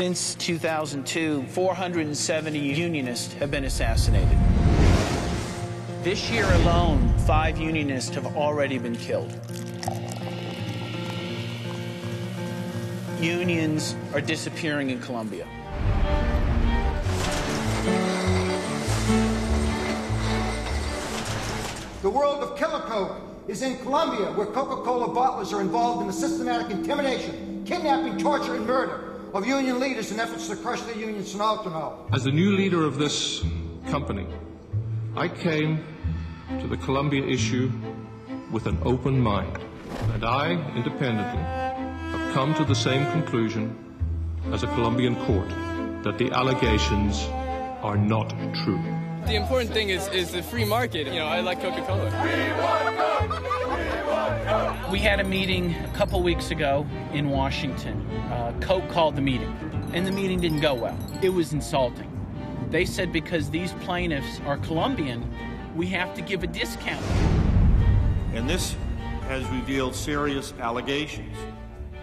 Since 2002, 470 unionists have been assassinated. This year alone, five unionists have already been killed. Unions are disappearing in Colombia. The world of Killer Coke is in Colombia, where Coca-Cola bottlers are involved in the systematic intimidation, kidnapping, torture, and murder of union leaders in efforts to crush the union Sinaltrainal. As the new leader of this company, I came to the Colombia issue with an open mind, and I, independently, have come to the same conclusion as a Colombian court that the allegations are not true. The important thing is, is the free market. You know, I like Coca-Cola. We had a meeting a couple weeks ago in Washington. Uh, Coke called the meeting, and the meeting didn't go well. It was insulting. They said because these plaintiffs are Colombian, we have to give a discount. And this has revealed serious allegations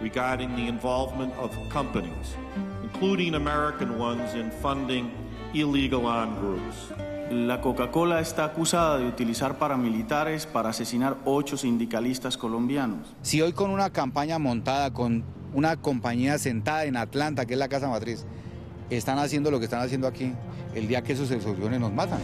regarding the involvement of companies, including American ones, in funding illegal armed groups. La Coca-Cola está acusada de utilizar paramilitares para asesinar ocho sindicalistas colombianos. Si hoy con una campaña montada, con una compañía sentada en Atlanta, que es la casa matriz, están haciendo lo que están haciendo aquí, el día que eso se nos matan.